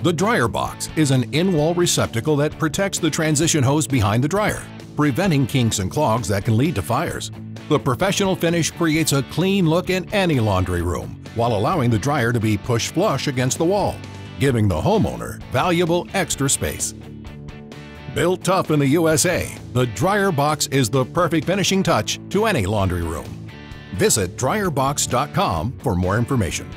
The Dryerbox is an in-wall receptacle that protects the transition hose behind the dryer, preventing kinks and clogs that can lead to fires. The professional finish creates a clean look in any laundry room while allowing the dryer to be pushed flush against the wall, giving the homeowner valuable extra space. Built tough in the USA, the Dryerbox is the perfect finishing touch to any laundry room. Visit dryerbox.com for more information.